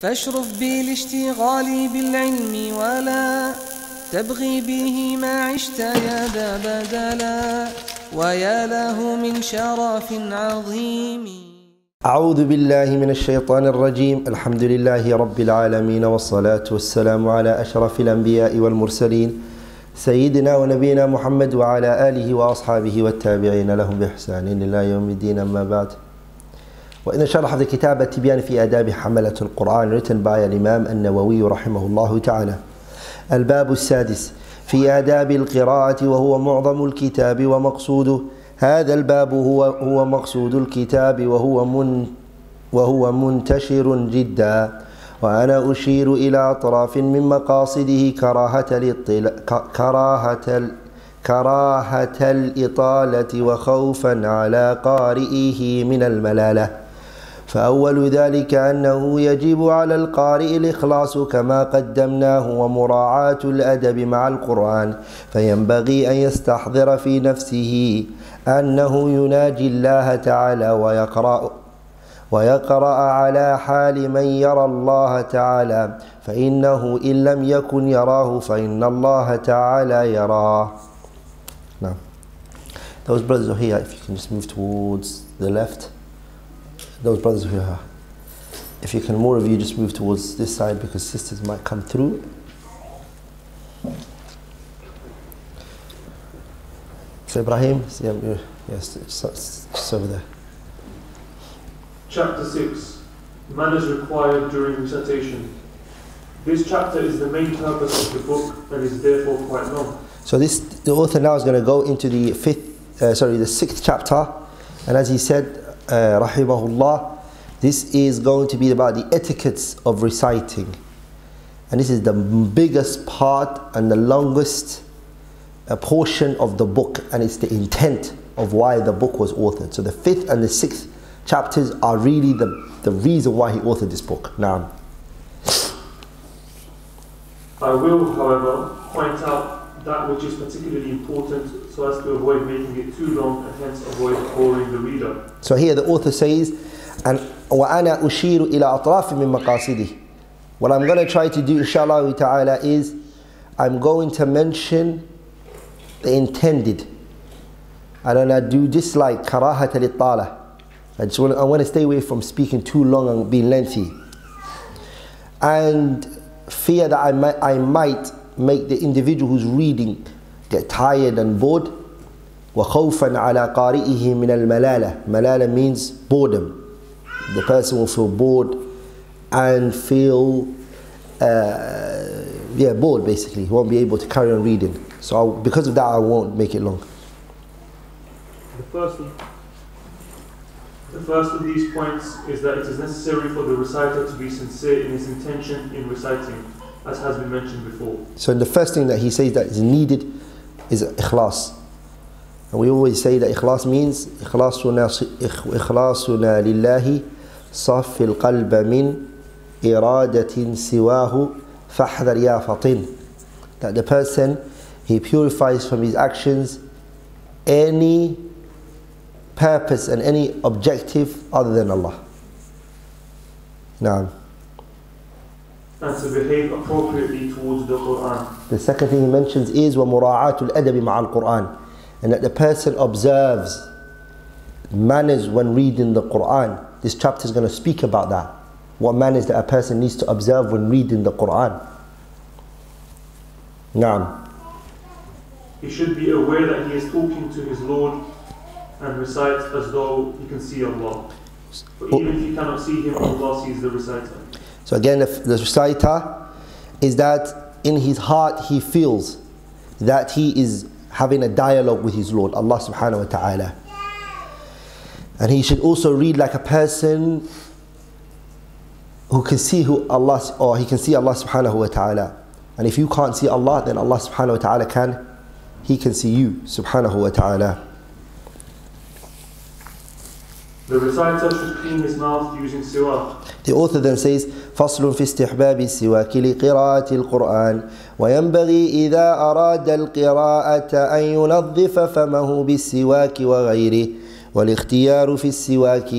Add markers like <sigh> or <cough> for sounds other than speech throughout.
فاشرف بالاشتغال بالعلم ولا تبغي به ما عشت يا ذا بدلا ويا له من شرف عظيم. أعوذ بالله من الشيطان الرجيم. الحمد لله رب العالمين والصلاة والسلام على أشرف الأنبياء والمرسلين سيدنا ونبينا محمد وعلى آله وأصحابه والتابعين لهم بإحسان إلى يوم الدين. أما بعد وإن شرح the كتاب التبيان في آداب حملة القرآن written by الإمام النووي رحمه الله تعالى. الباب السادس. في آداب القراءة وهو معظم الكتاب ومقصوده. هذا الباب هو هو مقصود الكتاب وهو من وهو منتشر جدا. وأنا أشير إلى أطراف من مقاصده كراهة الاطلاع كراهة كراهة الإطالة وخوفا على قارئه من الملالة. فأول ذلك أنه يجب على القارئ الإخلاص كما قدمناه ومراعاة الأدب مع القرآن فينبغي أن يستحضر في نفسه أنه يناجي الله تعالى ويقرأ ويقرأ على حال من يرى الله تعالى فإنه إن لم يكن يراه فإن الله تعالى يراه. نعم. Those brothers are here, if you can just move towards the left. Those brothers who are here. If you can, more of you just move towards this side because sisters might come through. So Ibrahim, you- yes, it's, over there. Chapter 6 Manners required during recitation. This chapter is the main purpose of the book and is therefore quite long. So this, the author now is going to go into the fifth, uh, sorry, the sixth chapter, and as he said, uh, rahimahullah, this is going to be about the etiquettes of reciting, and this is the biggest part and the longest uh, portion of the book, and it's the intent of why the book was authored. So the fifth and the sixth chapters are really the, the reason why he authored this book. Now, I will, however, point out that which is particularly important so as to avoid making it too long and hence avoid boring the reader. So here the author says, and وَأَنَا أُشِيرُ إِلَى أَطْرَافٍ مِّن مَقَاصِدِهِ What I'm going to try to do, inshallah ta'ala, is I'm going to mention the intended. I don't know, do just like karahat al I just want, I want to stay away from speaking too long and being lengthy. And fear that I might, I might make the individual who's reading get tired and bored. وخوفا على قارئه من الملالة ملالة means boredom the person will feel bored and feel uh, yeah bored basically he won't be able to carry on reading so I'll, because of that I won't make it long The first of, the first of these points is that it is necessary for the reciter to be sincere in his intention in reciting, as has been mentioned before. so the first thing that he says that is needed is ikhlas and we always say that ikhlas means إخلاصنا إخلاصنا لله صف القلب من إرادة سواه فاحذر يا فطن that the person he purifies from his actions any purpose and any objective other than Allah. Now, And to behave appropriately towards the Quran. the second thing he mentions is وَمُرَاعَاةُ الْأَدَبِ مَعَ الْقُرْآنِ and that the person observes manners when reading the Quran. This chapter is going to speak about that. What manners that a person needs to observe when reading the Quran. Now, He should be aware that he is talking to his Lord and recite as though he can see Allah. But even if he cannot see him, Allah sees the reciter. So again, the, the is that in his heart he feels that he is having a dialogue with his Lord, Allah subhanahu wa ta'ala. And he should also read like a person who can see who Allah or he can see Allah subhanahu wa ta'ala. And if you can't see Allah, then Allah subhanahu wa ta'ala can. He can see you subhanahu wa ta'ala. The reciter should clean his mouth using siwak. The author then says فصل في استحباب السواك لقراءة القرآن. وينبغي إذا أراد القراءة أن ينظف فمه بالسواك وغيره. والاختيار في السواك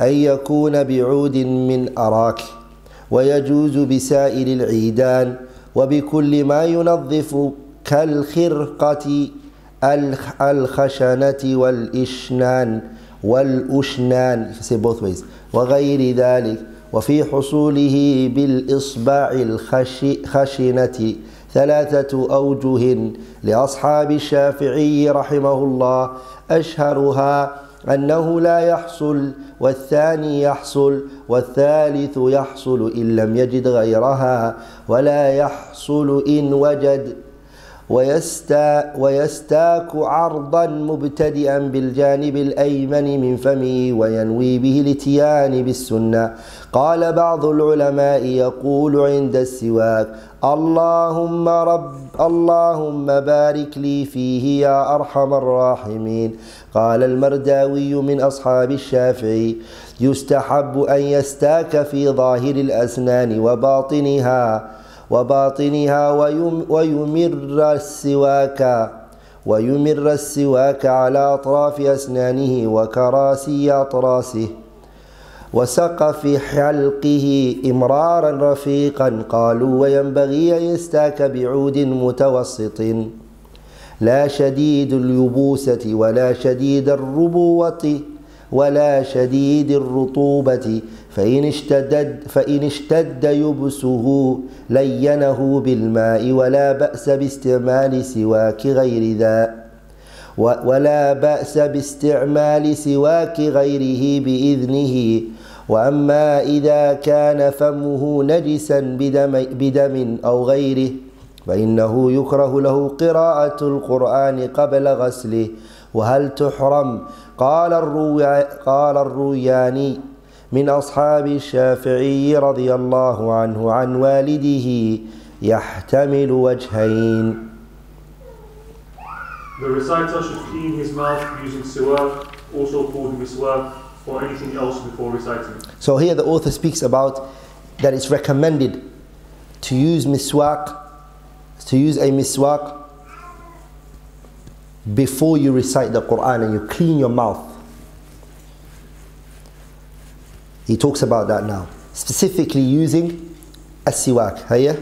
أن يكون بعود من أراك. ويجوز بسائر العيدان. وبكل ما ينظف كالخرقة الخ- الخشنة والإشنان. والأشنان. Say both ways. وغير ذلك وفي حصوله بالإصبع الخشنة ثلاثة أوجه لأصحاب الشافعي رحمه الله. أشهرها أنه لا يحصل والثاني يحصل والثالث يحصل إن لم يجد غيرها ولا يحصل إن وجد. ويستا ويستاك عرضا مبتدئا بالجانب الأيمن من فمه وينوي به الاتيان بالسنة. قال بعض العلماء يقول عند السواك اللهم رب اللهم بارك لي فيه يا أرحم الراحمين. قال المرداوي من أصحاب الشافعي يستحب أن يستاك في ظاهر الأسنان وباطنها. وباطنها ويم ويمر السواك ويمر السواك على أطراف أسنانه وكراسي أطراسه وسقف حلقه إمرارا رفيقا قالوا وينبغي أن يستاك بعود متوسط. لا شديد اليبوسة ولا شديد الربوة. ولا شديد الرطوبة فإن اشتدد فإن اشتد يبسه لينه بالماء ولا بأس باستعمال سواك غير ذا ولا بأس باستعمال سواك غيره بإذنه. وأما إذا كان فمه نجسا بدم, بدم أو غيره فإنه يكره له قراءة القرآن قبل غسله. وهل تحرم قال الروي قال الروياني من أصحاب الشافعي رضي الله عنه عن والده يحتمل وجهين The reciter should clean his mouth using siwak, also called miswak, or anything else before reciting. So here the author speaks about that it's recommended to use miswak, to use a miswak before you recite the Quran and you clean your mouth. He talks about that now. Specifically using a siwak. Hiya?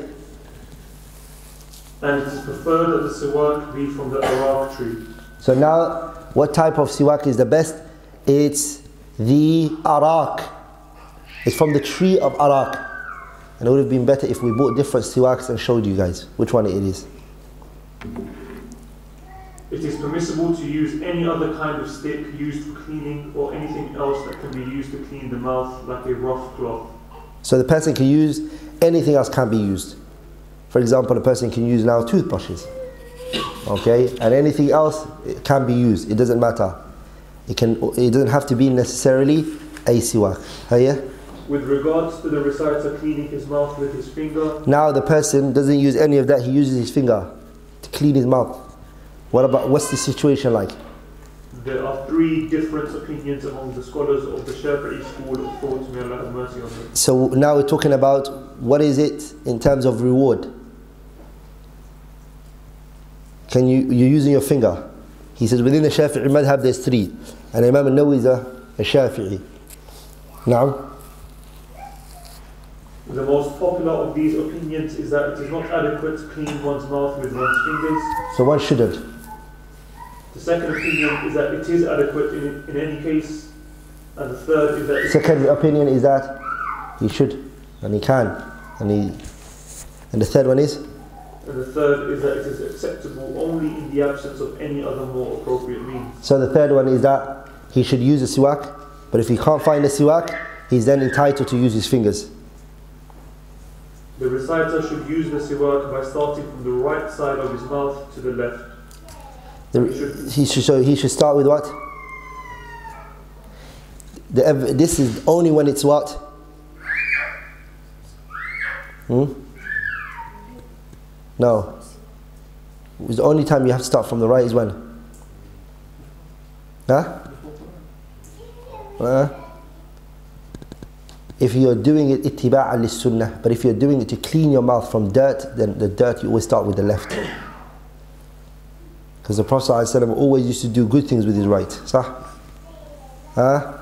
And it is preferred that the siwak be from the arak tree. So now, what type of siwak is the best? It's the arak. It's from the tree of arak. And it would have been better if we bought different siwaks and showed you guys which one it is. It is permissible to use any other kind of stick used for cleaning or anything else that can be used to clean the mouth like a rough cloth. So the person can use anything else can be used. For example, a person can use now toothbrushes. Okay, and anything else it can be used. It doesn't matter. It can. It doesn't have to be necessarily a siwak. Hiya? With regards to the reciter cleaning his mouth with his finger, Now the person doesn't use any of that. He uses his finger to clean his mouth. What about what's the situation like? there are three different opinions among the scholars of the Shafi'i school of thought. May Allah have mercy on them. So now we're talking about what is it in terms of reward. Can you you're using your finger? He says within the Shafi'i madhab there's three, and Imam al-Nawawi is a, a Shafi'i. Now, The most popular of these opinions is that it is not adequate to clean one's mouth with one's fingers. so one shouldn't. The second opinion is that it is adequate in, in any case. And the third is that Second opinion is that he should, and he can, and he, and the third one is and the third is that it is acceptable only in the absence of any other more appropriate means. so the third one is that he should use a siwak, but if he can't find a siwak, he's then entitled to use his fingers. The reciter should use the siwak by starting from the right side of his mouth to the left. The, he should so he should start with what? The, this is only when it's what? Hmm? No. It's the only time you have to start from the right is when? Huh? Huh? If you're doing it ittiba'an lis-sunnah, but if you're doing it to clean your mouth from dirt, then the dirt you always start with the left. Because the Prophet ﷺ always used to do good things with his right. Sah? Huh?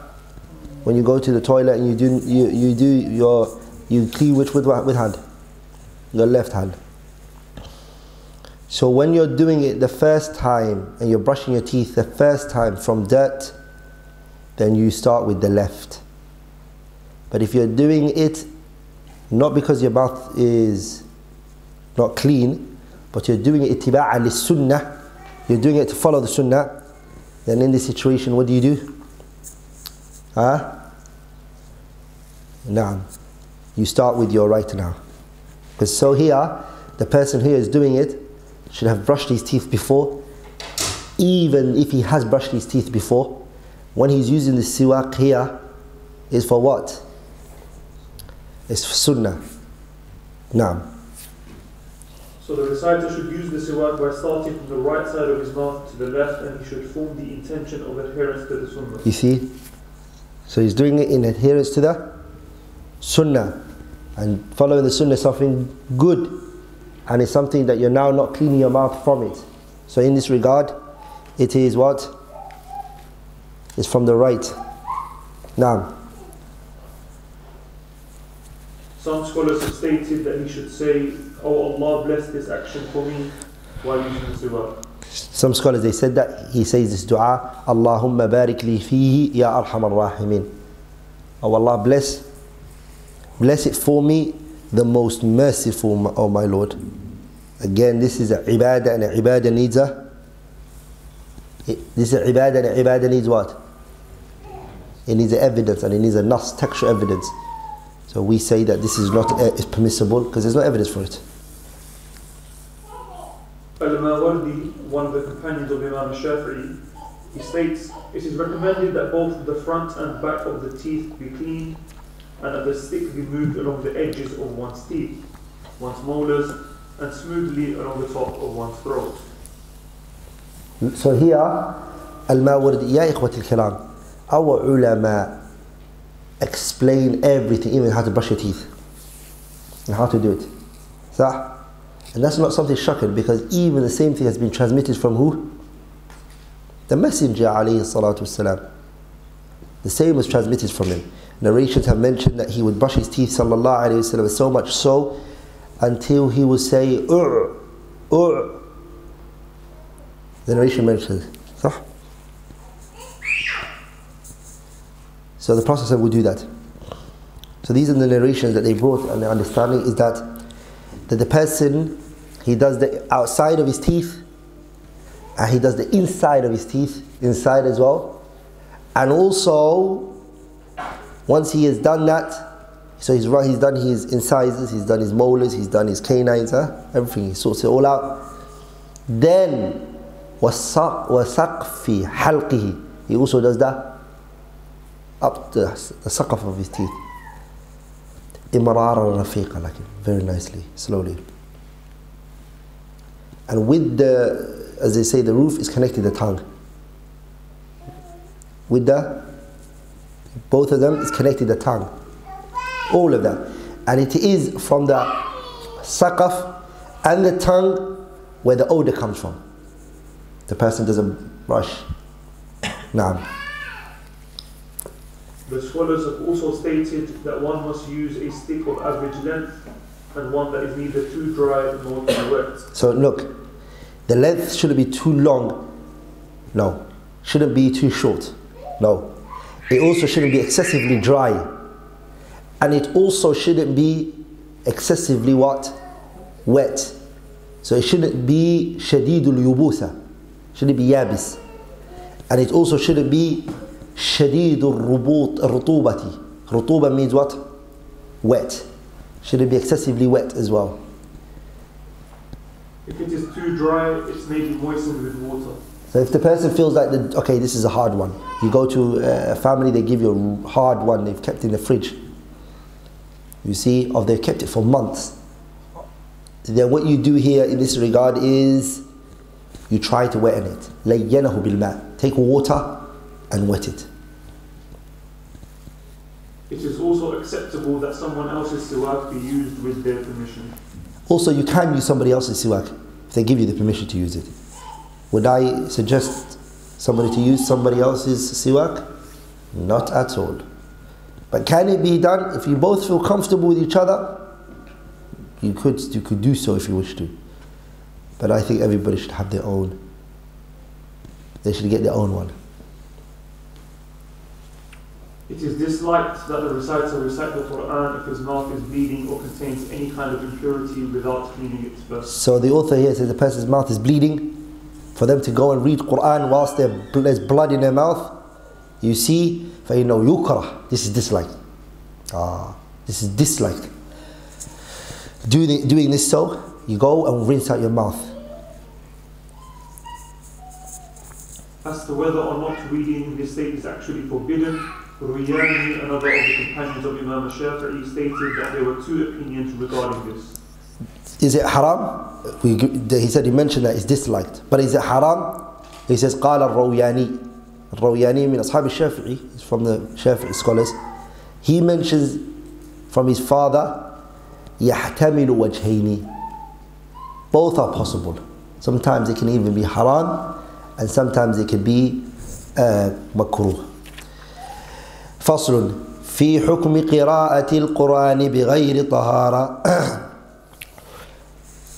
When you go to the toilet and you do, you, you do your You clean which with with hand? Your left hand. So when you're doing it the first time and you're brushing your teeth the first time from dirt, then you start with the left. But if you're doing it not because your mouth is not clean, but you're doing it ittiba'a lis-sunnah, you're doing it to follow the sunnah, then in this situation, what do you do? Huh? Naam. You start with your right now. Because so here, the person here is doing it should have brushed his teeth before. Even if he has brushed his teeth before, when he's using the siwak here, is for what? It's for sunnah. Naam. So the reciter should use the siwak by starting from the right side of his mouth to the left and he should form the intention of adherence to the sunnah. You see? So he's doing it in adherence to the sunnah. And following the sunnah is something good. And it's something that you're now not cleaning your mouth from it. So in this regard, it is what? It's from the right. Now, Some scholars have stated that he should say, Oh Allah bless this action for me while using siwak. some scholars they said that he says this dua, Allahumma barik li fihi ya arhamar rahimin. Oh Allah bless, bless it for me, the most merciful, oh my Lord. Again, this is a ibadah and a ibadah needs a, this is a ibadah and a ibadah needs what? It needs evidence and it needs a nas, textual evidence. So we say that this is not uh, is permissible because there's no evidence for it. Al-Mawardi, one of the companions of Imam Shafi'i, he states, It is recommended that both the front and back of the teeth be cleaned and that the stick be moved along the edges of one's teeth, one's molars, and smoothly along the top of one's throat. So here, Al-Mawardi, Ya Ikhwat al-Kiram, our ulama explain everything, even how to brush your teeth and how to do it. صح? And that's not something shocking because even the same thing has been transmitted from who? The Messenger alayhi salatu wasalam. The same was transmitted from him. Narrations have mentioned that he would brush his teeth sallallahu alayhi wasallam so much so until he would say ur, ur. The narration mentions. صح? So the processor will do that. So these are the narrations that they brought and the understanding is that that the person he does the outside of his teeth and he does the inside of his teeth inside as well and also once he has done that so he's he's done his incisors he's done his molars he's done his canines huh? everything he sorts it all out then wasaq fi halqihi he also does that up the, the saqaf of his teeth. Imrara rafiqa, like very nicely, slowly. And with the, as they say, the roof is connected the tongue. With the, both of them is connected the tongue. All of that. And it is from the saqaf and the tongue where the odor comes from. The person doesn't rush. Naam. The scholars have also stated that one must use a stick of average length and one that is neither too dry nor too wet. So look, the length shouldn't be too long. No. Shouldn't be too short. No. It also shouldn't be excessively dry. And it also shouldn't be excessively what? Wet. So it shouldn't be shadidul yubusa. Shouldn't be yabis. And it also shouldn't be shadidul rubut rutubati. Rutuba means what? Wet. Shouldn't be excessively wet as well. If it is too dry, it's maybe moistened with water. So if the person feels like, the, okay, this is a hard one, you go to a family, they give you a hard one they've kept in the fridge. You see, or they've kept it for months. Then what you do here in this regard is you try to wet it. لَيَّنَهُ بِالْمَاء Take water and wet it. It is also acceptable that someone else's siwak be used with their permission. Also, you can use somebody else's siwak if they give you the permission to use it. Would I suggest somebody to use somebody else's siwak? Not at all. But can it be done if you both feel comfortable with each other? You could, you could do so if you wish to. But I think everybody should have their own. They should get their own one. It is disliked that the reciter recite the Quran if his mouth is bleeding or contains any kind of impurity without cleaning it first. So the author here says the person's mouth is bleeding. For them to go and read Quran whilst there's blood in their mouth, you see, فَإِنَّهُ يُكْرَهُ This is disliked. Ah, this is disliked. Doing, doing this so, you go and rinse out your mouth. As to whether or not reading in this state is actually forbidden, Ruyani, another of the companions of Imam Shafi'i, stated that there were two opinions regarding this. Is it haram? We, he said he mentioned that it's disliked. But is it haram? He says قال الروياني الروياني من أصحاب الشافعي He's from the Shafi'i scholars. He mentions from his father يحتمل وجهين Both are possible. Sometimes it can even be haram and sometimes it can be uh, makruh. فصل في حكم قراءة القرآن بغير طهارة. <clears throat>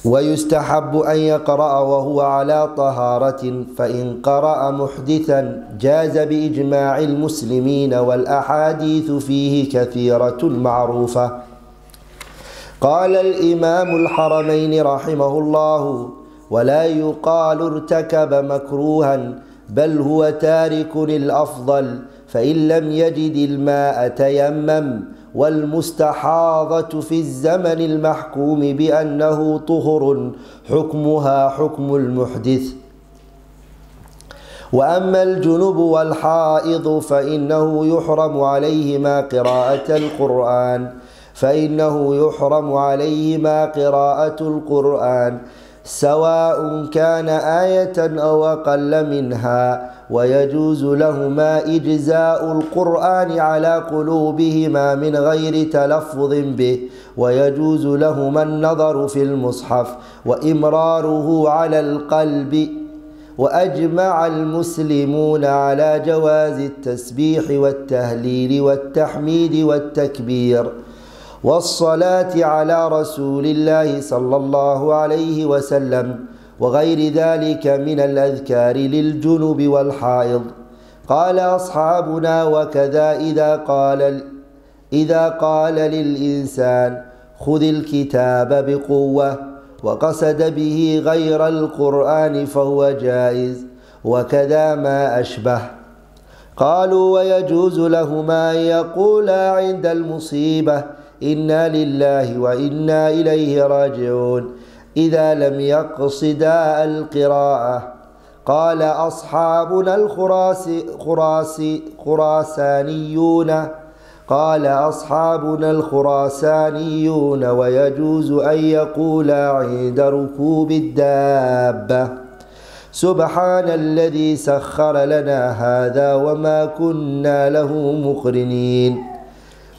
ويستحب أن يقرأ وهو على طهارة فإن قرأ محدثا جاز بإجماع المسلمين والأحاديث فيه كثيرة معروفة قال الإمام الحرمين رحمه الله ولا يقال ارتكب مكروها بل هو تارك الأفضل فإن لم يجد الماء تيمم والمستحاضة في الزمن المحكوم بأنه طهر حكمها حكم المحدث. وأما الجنب والحائض فإنه يحرم عليهما قراءة القرآن فإنه يحرم عليهما قراءة القرآن. سواء كان آية أو أقل منها ويجوز لهما إجزاء القرآن على قلوبهما من غير تلفظ به ويجوز لهما النظر في المصحف وإمراره على القلب وأجمع المسلمون على جواز التسبيح والتهليل والتحميد والتكبير. والصلاة على رسول الله صلى الله عليه وسلم وغير ذلك من الأذكار للجنب والحائض. قال أصحابنا وكذا إذا قال إذا قال للإنسان خذ الكتاب بقوة وقصد به غير القرآن فهو جائز وكذا ما أشبه. قالوا ويجوز لهما أن يقولا عند المصيبة إنا لله وإنا إليه راجعون إذا لم يقصدا القراءة قال أصحابنا الخراس خراس خراسانيون قال أصحابنا الخراسانيون ويجوز أن يقول عند ركوب الدابة سبحان الذي سخر لنا هذا وما كنا له مقرنين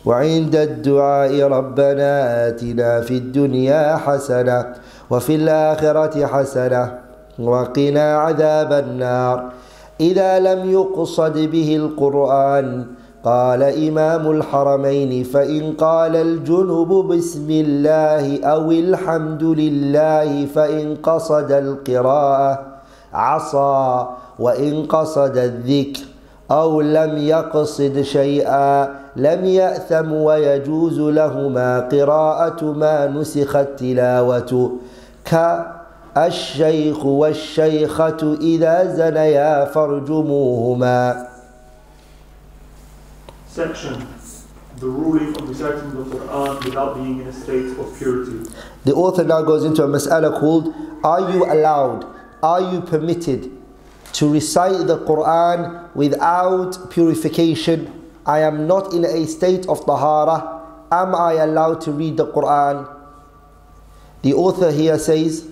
وعند الدعاء ربنا آتنا في الدنيا حسنة وفي الآخرة حسنة وقنا عذاب النار. إذا لم يقصد به القرآن قال إمام الحرمين فإن قال الجنب بسم الله أو الحمد لله فإن قصد القراءة عصى وإن قصد الذكر أو لم يقصد شيئا لم يأثم ويجوز لهما قراءة ما نسخت تلاوته كالشيخ والشيخة إذا زنيا فارجموهما Section The ruling of reciting the Quran without being in a state of purity. The author now goes into a mas'ala called Are you allowed, are you permitted to recite the Quran without purification? I am not in a state of tahara. Am I allowed to read the Quran? The author here says,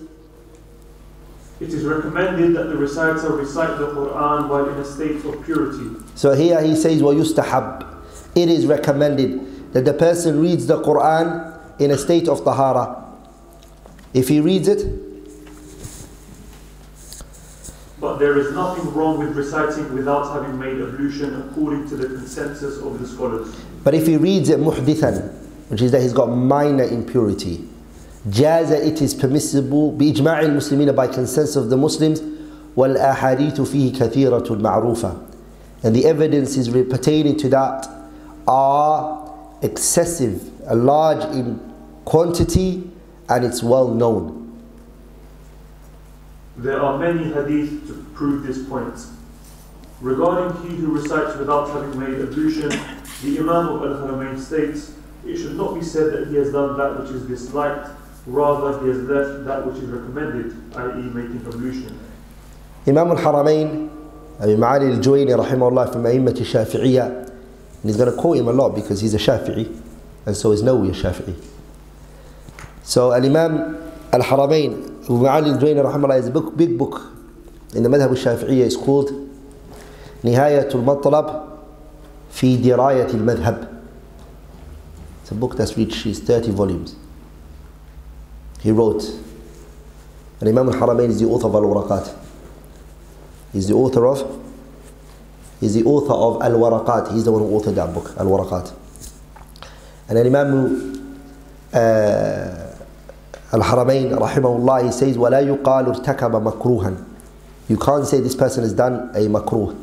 It is recommended that the reciter recite the Quran while in a state of purity. So here he says, وَيُسْتَحَبْ It is recommended that the person reads the Quran in a state of tahara. If he reads it, But there is nothing wrong with reciting without having made ablution according to the consensus of the scholars. But if he reads it muhdithan, which is that he's got minor impurity, جاز it is permissible بإجماع المسلمين by consensus of the Muslims والأحاديث فيه كثيرة معروفة and the evidences pertaining to that are excessive, large in quantity, and it's well known. There are many hadith to prove this point. Regarding he who recites without having made ablution, the Imam of Al Haramain states, it should not be said that he has done that which is disliked, rather he has left that which is recommended, i.e., making ablution. Imam al Haramain, Abu Ma'ali al Juwayni, rahimahullah, from Aimmat Shafi'iyah, and he's going to quote him a lot because he's a Shafi'i, and so is Nawawi a Shafi'i. So Imam Al Imam Ma'ali al Juwayni, rahimahullah, is a book, big book Madhab al Shafi'iyah. It's called نهاية المطلب في دراية المذهب. It's a book that's reached 30 volumes. He wrote, Imam al-Haramain is the author of Al-Waraqat. He's the author of He's the author of Al-Waraqat. He's the one who authored that book, Al-Waraqat. And Imam uh, Al-Haramain, rahimahullah, he says, وَلَا يُقَالُ ارْتَكَبَ مَكْرُوهًا You can't say this person has done a makruh.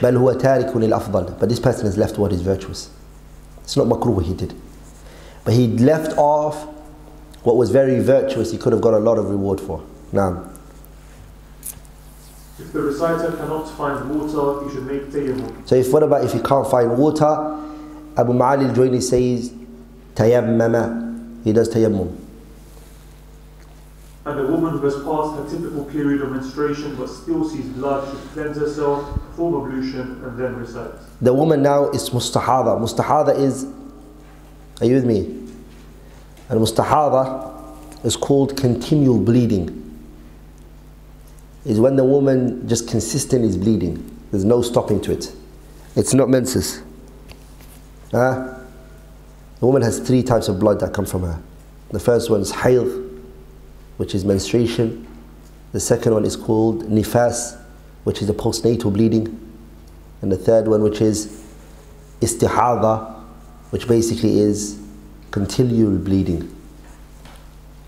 بل هو تارك للأفضل. But this person has left what is virtuous. It's not makruh what he did. But he left off what was very virtuous, he could have got a lot of reward for. Now, If the reciter cannot find water, he should make tayammum. so if what about if he can't find water? Abu Ma'ali al-Juwayni says, tayammama. He does tayammum. And a woman who has passed her typical period of menstruation but still sees blood should cleanse herself, perform ablution, and then recite. The woman now is mustahada. Mustahada is, are you with me? And mustahada is called continual bleeding. Is when the woman just consistently is bleeding. There's no stopping to it. It's not menses. Huh? The woman has three types of blood that come from her. The first one is hayd, which is menstruation. The second one is called nifas, which is the postnatal bleeding. And the third one, which is istihada, which basically is continual bleeding.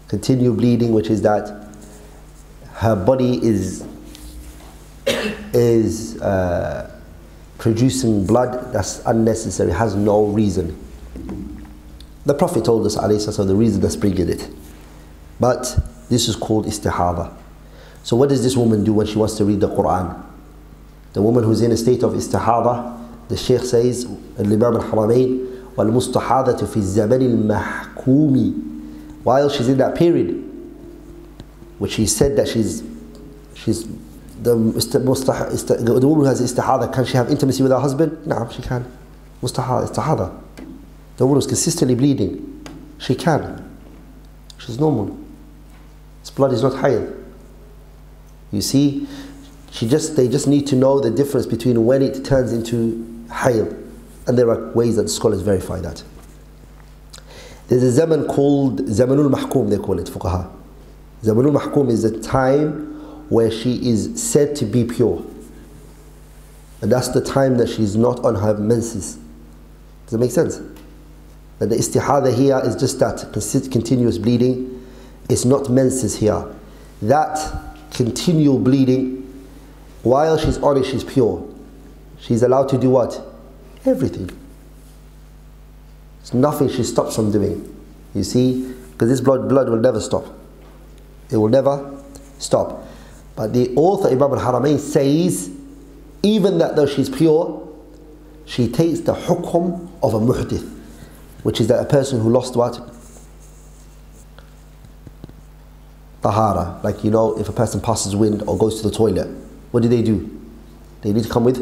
Continual bleeding, which is that her body is is uh, producing blood that's unnecessary, has no reason. The Prophet told us, alayhi the reason that's bringing it. But this is called istihada. So what does this woman do when she wants to read the Quran? The woman who's in a state of istihada, the Shaykh says, Al-Imam al-Haramain, وَالْمُسْتَحَادَةُ فِي الزَّمَنِ الْمَحْكُومِ While she's in that period, which he said that she's, she's the, mustah, the woman who has istihada, can she have intimacy with her husband? No, she can. Mustahada, istihada. The woman who's consistently bleeding, she can. She's normal. His blood is not hayd. You see, she just they just need to know the difference between when it turns into hayd, and there are ways that scholars verify that. There's a zaman called Zamanul Mahkum, they call it, fuqaha. Zamanul Mahkum is the time where she is said to be pure. And that's the time that she's not on her menses. Does that make sense? That the istihada here is just that continuous bleeding. It's not menses here. That continual bleeding, while she's on it, she's pure. She's allowed to do what? Everything. There's nothing she stops from doing. You see? Because this blood, blood will never stop. It will never stop. But the author, Imam al Haramain, says, even that though she's pure, she takes the hukum of a muhdith, which is that a person who lost what? Tahara. Like, you know, if a person passes wind or goes to the toilet, what do they do? They need to come with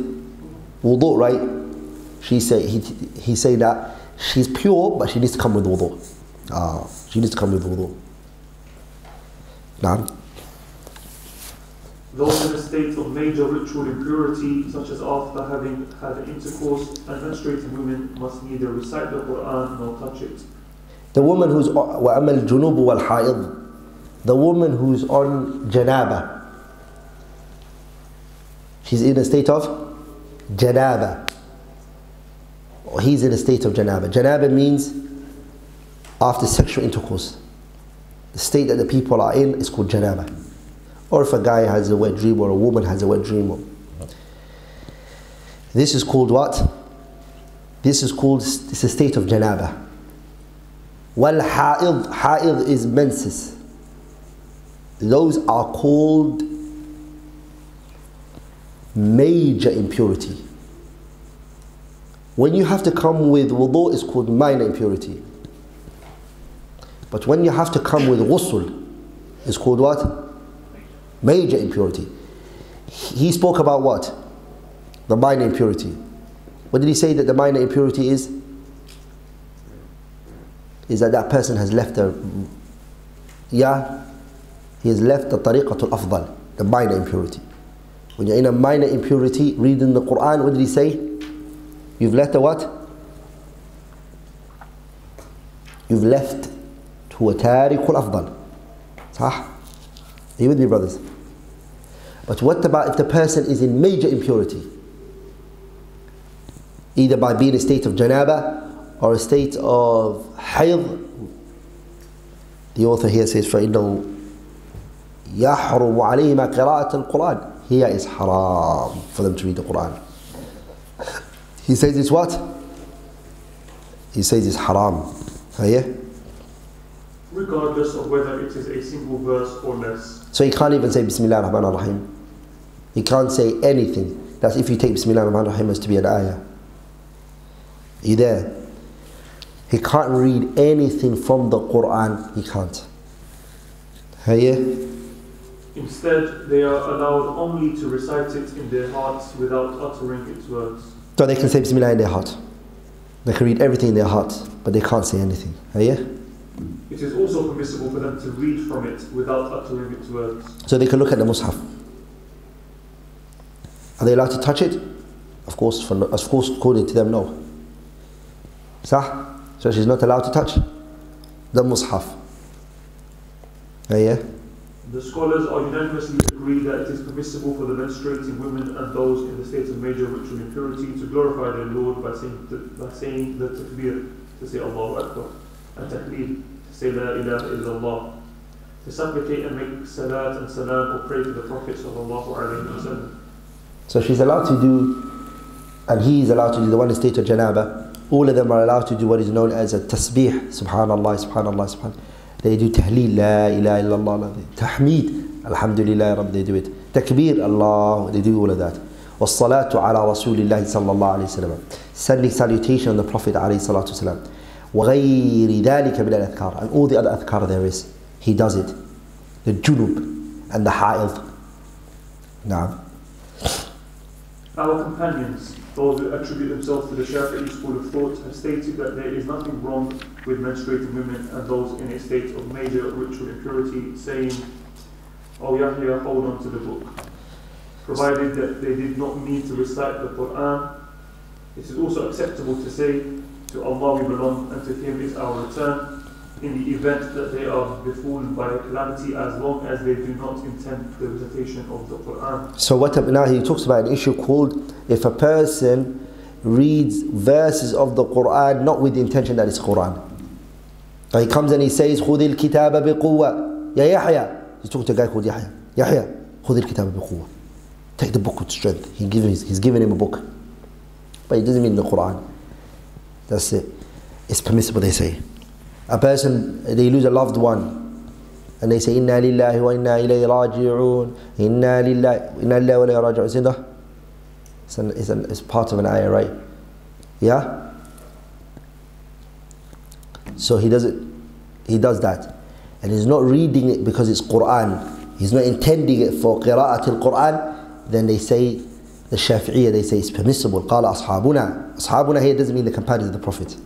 wudu, right? She say, he, he say that she's pure, but she needs to come with wudu. Ah, she needs to come with wudu. Now, Those in a state of major ritual impurity, such as after having had intercourse, and menstruating women must neither recite the Quran nor touch it. The woman who's وَأَمَا الْجُنُوبُ وَالْحَائِض The woman who's on janaba. She's in a state of janaba. or he's in a state of janaba. Janaba means after sexual intercourse. The state that the people are in is called janaba. Or if a guy has a wet dream or a woman has a wet dream. This is called what? This is called, it's a state of janaba. Wal ha'id, ha'id is menses. Those are called major impurity. When you have to come with wudu, it's called minor impurity. But when you have to come with ghusl, it's called what? Major impurity. He spoke about what? The minor impurity. What did he say that the minor impurity is? Is that that person has left the, yeah, he has left the tariqatul afdal, the minor impurity. When you're in a minor impurity, reading the Quran, what did he say? You've left a what? You've left to a tariqul afdal. صح? Are you with me, brothers? But what about if the person is in major impurity? Either by being in a state of janaba or a state of hayd. The author here says, فإنه يحرم عليهما قراءة القرآن. Here is haram for them to read the Quran. He says it's what? He says it's haram. yeah? Regardless of whether it is a single verse or less. So he can't even say Bismillah ar-Rahman ar-Rahim. He can't say anything. That's if you take Bismillah ar-Rahman ar-Rahim as to be an ayah. Are you there? He can't read anything from the Quran. He can't. yeah? Instead, they are allowed only to recite it in their hearts without uttering its words. So they can say Bismillah in their heart. They can read everything in their heart, but they can't say anything. Oh, yeah? It is also permissible for them to read from it without uttering its words. So they can look at the Mus'haf. Are they allowed to touch it? Of course, for, of course, according to them, no. Sah? So she's not allowed to touch the Mus'haf. Oh, yeah? The scholars are unanimously agreed that it is permissible for the menstruating women and those in the state of major ritual impurity to glorify their Lord by saying the, by saying the takbir, to say Allahu Akbar, and tahleel, to say La ilaha illallah, to supplicate and make salat and salam or pray to the Prophet. So she's allowed to do, and he is allowed to do the one in state of janaba. All of them are allowed to do what is known as a tasbih, subhanallah, subhanallah, subhanallah. Tahleel, la ilaha illallah. Tahmeed, alhamdulillah, Rabb, they do it. Takbir, Allah, they do all of that. والصلاة على رسول الله صلى الله عليه وسلم sending salutation on the Prophet عليه الصلاة والسلام وغير ذلك من الأذكار and all the other أذكار there is he does it the junub and the ha'id نعم Our companions, those who attribute themselves to the Shafi'i school of thought, have stated that there is nothing wrong with menstruating women and those in a state of major ritual impurity, saying, O Yahya, hold on to the book. Provided that they did not mean to recite the Quran, it is also acceptable to say, To Allah we belong and to Him is our return, in the event that they are befallen by a calamity as long as they do not intend the recitation of the Quran. So what now he talks about an issue called if a person reads verses of the Quran not with the intention that it's Quran. So he comes and he says خذ الكتاب بقوة يا يحيى He's talking to a guy called Yahya. Yahya خذ الكتاب بقوة Take the book with strength. He gives, he's giving him a book. But it doesn't mean the Quran. That's it. It's permissible they say. A person, they lose a loved one and they say inna lillahi wa inna ilayhi raji'un inna lillahi inna lillahi wa ilayhi raji'un isn't it? It's, an, it's, an, it's part of an ayah right yeah so he does it he does that and he's not reading it because it's Quran he's not intending it for qira'at al-Quran then they say the Shafi'iyah they say it's permissible قال أصحابنا أصحابنا here doesn't mean the companions of the Prophet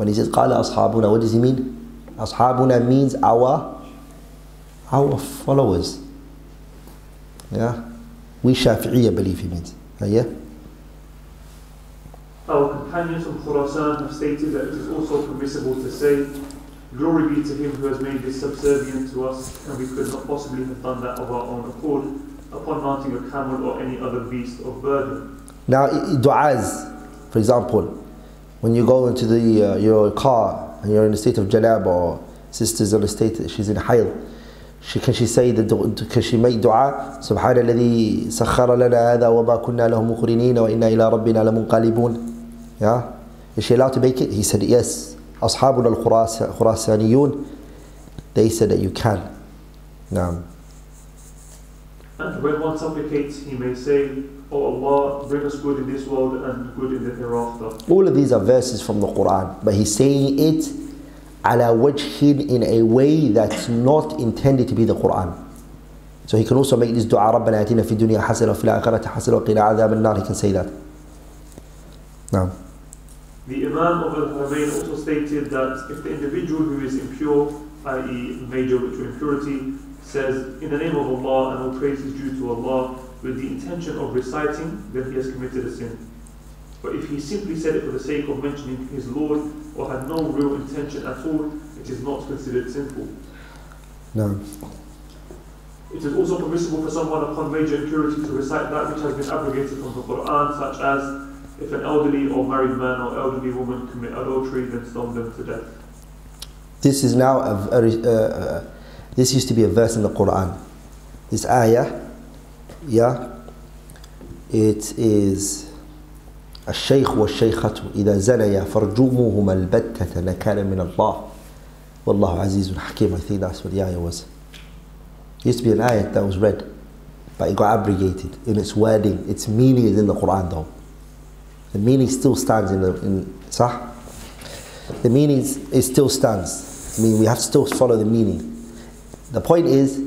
When he says qala ashabuna, what does he mean? Ashabuna means our our followers. Yeah? We Shafi'iyya believe he means. Uh, yeah? Our companions from Khurasan have stated that it is also permissible to say, Glory be to him who has made this subservient to us, and we could not possibly have done that of our own accord upon mounting a camel or any other beast of burden. Now, du'as, for example, when you go into the uh, your car and you're in a state of jalab or sister's in a state she's in hayd she can she say the can she make dua? سبحان الذي سخر لنا هذا وما كنا له مقرنين وإنا إلى ربنا لمنقلبون yeah? Is she allowed to make it? He said yes. أصحابنا الخراسانيون they said that you can. نعم when one supplicates he may say O Allah, bring us good in this world and good in the hereafter. all of these are verses from the Quran but he's saying it على وجه in a way that's not intended to be the Quran so he can also make this dua ربنا آتنا في الدنيا حسنة وفي الآخرة حسنة وقنا عذاب النار he can say that نعم The Imam of Al-Haramain also stated that if the individual who is impure, i.e. major ritual impurity, says, In the name of Allah and all praise is due to Allah, with the intention of reciting, then he has committed a sin. But if he simply said it for the sake of mentioning his Lord or had no real intention at all, it is not considered sinful. No. It is also permissible for someone upon major impurity to recite that which has been abrogated from the Quran, such as if an elderly or married man or elderly woman commit adultery, then stone them to death. This is now a, very. a, this used to be a verse in the Quran. This ayah yeah, it is الشيخ والشيخة إذا زنيا فرجموهما البتة نكالا من الله والله عزيز حكيم I think that's what the ayah was. It used to be an ayah that was read, but it got abrogated in its wording. Its meaning is in the Quran though. The meaning still stands in the in Sah. The meaning is, it still stands. I mean, we have to still follow the meaning. The point is,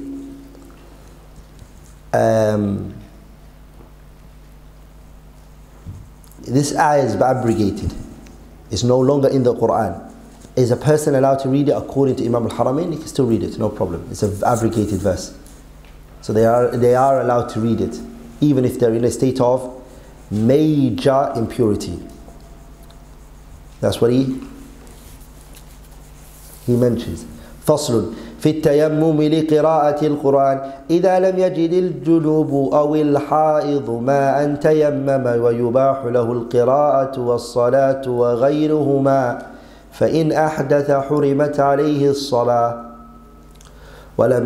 um, this ayah is abrogated. It's no longer in the Quran. Is a person allowed to read it according to Imam al-Haramain? He can still read it, no problem. It's an abrogated verse. So they are, they are allowed to read it, even if they're in a state of major impurity. That's what he he mentions. فصل في التيمم لقراءة القرآن. إذا لم يجد الجنوب أو الحائض ماء تيمم ويباح له القراءة والصلاة وغيرهما فإن أحدث حرمت عليه الصلاة. ولم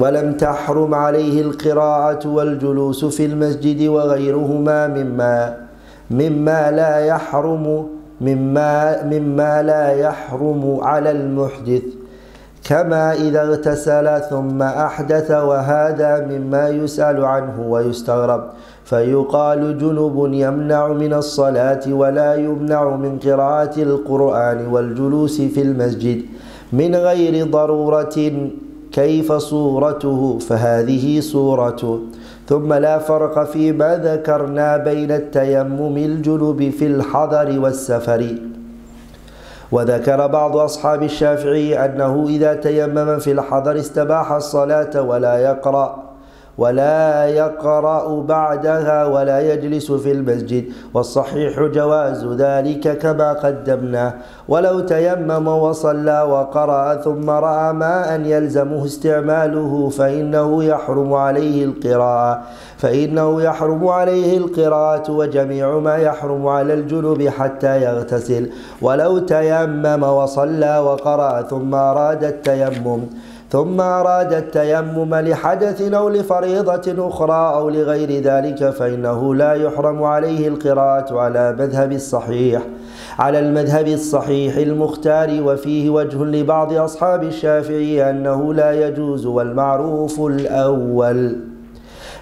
ولم تحرم عليه القراءة والجلوس في المسجد وغيرهما مما مما لا يحرم مما مما لا يحرم على المحدث. كما إذا اغتسل ثم أحدث وهذا مما يسأل عنه ويستغرب. فيقال جنب يمنع من الصلاة ولا يمنع من قراءة القرآن والجلوس في المسجد. من غير ضرورة كيف صورته؟ فهذه صورته ثم لا فرق فيما ذكرنا بين التيمم الجنوب في الحضر والسفر. وذكر بعض أصحاب الشافعي أنه إذا تيمم في الحضر استباح الصلاة ولا يقرأ. ولا يقرأ بعدها ولا يجلس في المسجد والصحيح جواز ذلك كما قدمنا. ولو تيمم وصلى وقرأ ثم رأى ماء يلزمه استعماله فإنه يحرم عليه القراءة. فإنه يحرم عليه القراءة وجميع ما يحرم على الجنوب حتى يغتسل. ولو تيمم وصلى وقرأ ثم أراد التيمم ثم أراد التيمم لحدث أو لفريضة أخرى أو لغير ذلك فإنه لا يحرم عليه القراءة على مذهب الصحيح. على المذهب الصحيح المختار وفيه وجه لبعض أصحاب الشافعي أنه لا يجوز والمعروف الأول.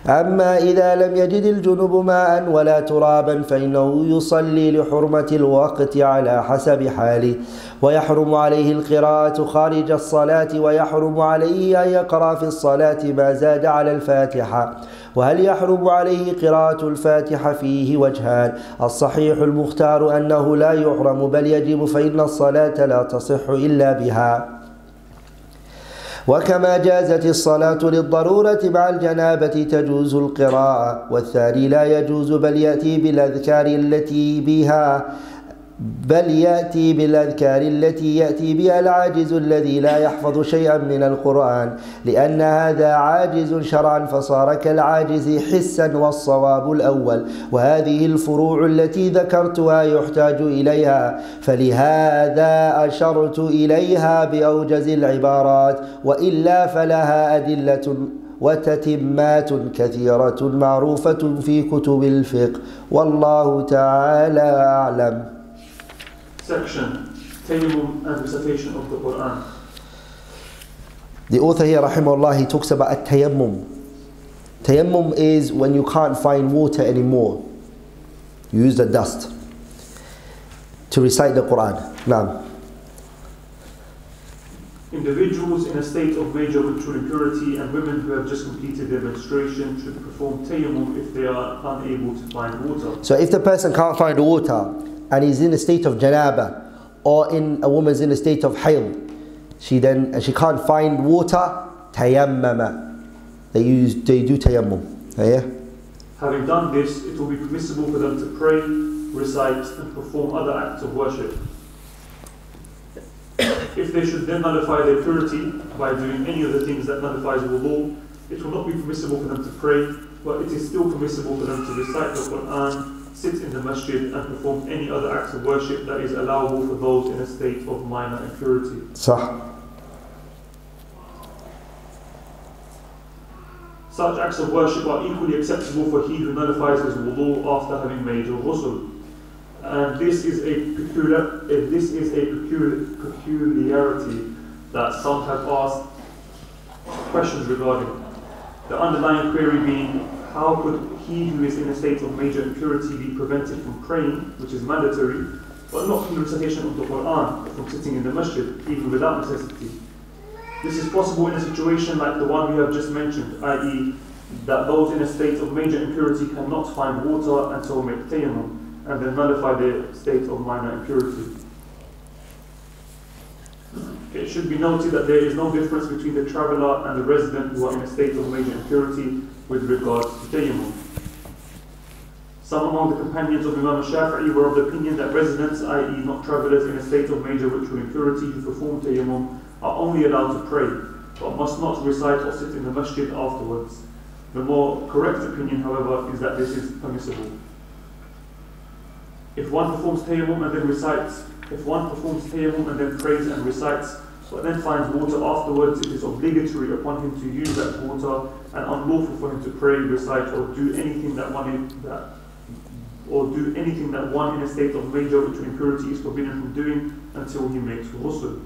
أما إذا لم يجد الجنب ماء ولا ترابا فإنه يصلي لحرمة الوقت على حسب حاله. ويحرم عليه القراءة خارج الصلاة ويحرم عليه أن يقرأ في الصلاة ما زاد على الفاتحة. وهل يحرم عليه قراءة الفاتحة فيه وجهان؟ الصحيح المختار أنه لا يحرم بل يجب فإن الصلاة لا تصح إلا بها. وكما جازت الصلاة للضرورة مع الجنابة تجوز القراءة والثاني لا يجوز بل يأتي بالأذكار التي بها. بل يأتي بالأذكار التي يأتي بها العاجز الذي لا يحفظ شيئا من القرآن لأن هذا عاجز شرعا فصار كالعاجز حسا والصواب الأول. وهذه الفروع التي ذكرتها يحتاج إليها فلهذا أشرت إليها بأوجز العبارات وإلا فلها أدلة وتتمات كثيرة معروفة في كتب الفقه. والله تعالى أعلم. Section Tayammum and recitation of the Quran. The author here, rahimahullah, he talks about a tayammum. Tayammum is when you can't find water anymore. You use the dust to recite the Quran. Now, Individuals in a state of major ritual impurity and women who have just completed their menstruation should perform tayammum if they are unable to find water. so if the person can't find water and is in a state of janaba or in a woman's in a state of hayd, she then she can't find water, tayammama. They use they do tayammum. Oh, yeah. Having done this, it will be permissible for them to pray, recite, and perform other acts of worship. If they should then nullify their purity by doing any of the things that nullifies the law, it will not be permissible for them to pray, but it is still permissible for them to recite the Quran, sit in the masjid, and perform any other acts of worship that is allowable for those in a state of minor impurity. صح. Such acts of worship are equally acceptable for he who nullifies his wudu after having made a ghusl. And this is a peculiar, uh, this is a peculiar, peculiarity that some have asked questions regarding. The underlying query being, how could he who is in a state of major impurity be prevented from praying, which is mandatory, but not from the recitation of the Quran, from sitting in the masjid, even without necessity? This is possible in a situation like the one we have just mentioned, i.e., that those in a state of major impurity cannot find water and so make tayammum, and then nullify their state of minor impurity. It should be noted that there is no difference between the traveller and the resident who are in a state of major impurity with regards to tayammum. Some among the companions of Imam Shafi'i were of the opinion that residents, i.e., not travellers in a state of major ritual impurity who perform tayammum, are only allowed to pray, but must not recite or sit in the masjid afterwards. The more correct opinion, however, is that this is permissible. If one performs tayammum and then recites, if one performs tayammum and then prays and recites, but then finds water afterwards, it is obligatory upon him to use that water and unlawful for him to pray, recite, or do anything that one in, that or do anything that one in a state of major ritual impurity is forbidden from doing until he makes ghusl.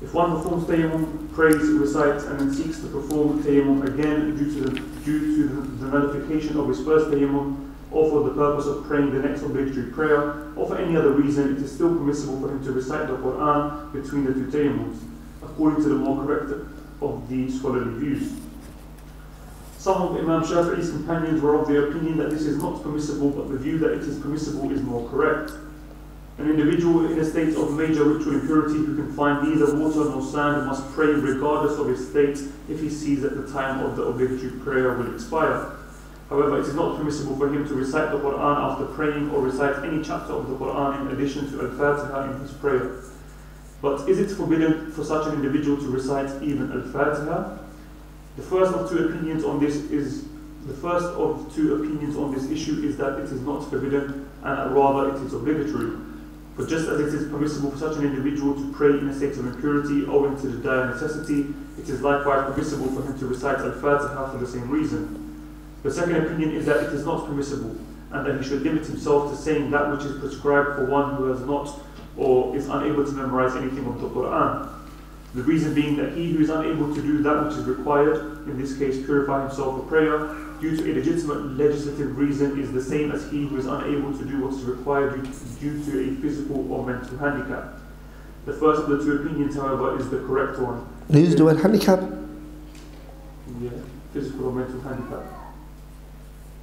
If one performs tayammum, prays, recites, and then seeks to perform tayammum again due to the, due to the, the nullification of his first tayammum, or for the purpose of praying the next obligatory prayer, or for any other reason, it is still permissible for him to recite the Quran between the two tayammums, according to the more correct of the scholarly views. Some of Imam Shafi'i's companions were of the opinion that this is not permissible, but the view that it is permissible is more correct. An individual in a state of major ritual impurity who can find neither water nor sand must pray regardless of his state if he sees that the time of the obligatory prayer will expire. However, it is not permissible for him to recite the Quran after praying or recite any chapter of the Quran in addition to Al-Fatiha in his prayer. But is it forbidden for such an individual to recite even Al-Fatiha? The first of two opinions on this is the first of two opinions on this issue is that it is not forbidden and rather it is obligatory. But just as it is permissible for such an individual to pray in a state of impurity owing to the dire necessity, it is likewise permissible for him to recite Al-Fatiha for the same reason. The second opinion is that it is not permissible and that he should limit himself to saying that which is prescribed for one who has not or is unable to memorize anything of the Quran. The reason being that he who is unable to do that which is required, in this case purify himself for prayer, due to a legitimate legislative reason is the same as he who is unable to do what is required due to, a physical or mental handicap. The first of the two opinions, however, is the correct one. Who's doing handicap? Yeah, physical or mental handicap.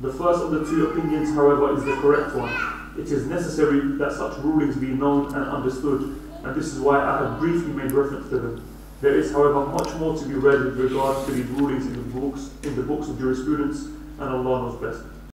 The first of the two opinions, however, is the correct one. It is necessary that such rulings be known and understood, and this is why I have briefly made reference to them. There is, however, much more to be read with regard to these rulings in the books in the books of jurisprudence, and Allah knows best.